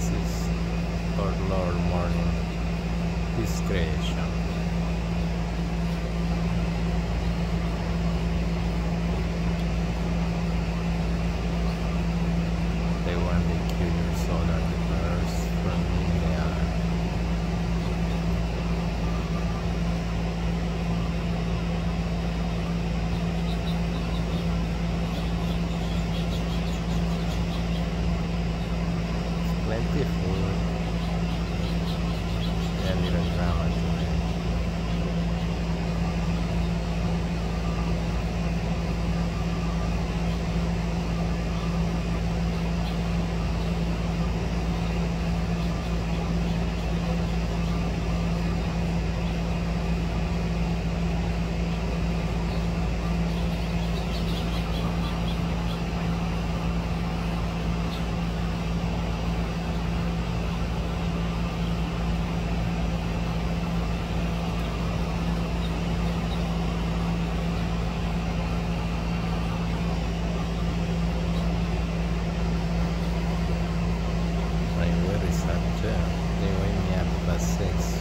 This is our Lord morning, His creation. They want to kill your soul 24 and it. around 7 two. They wake me up at 6.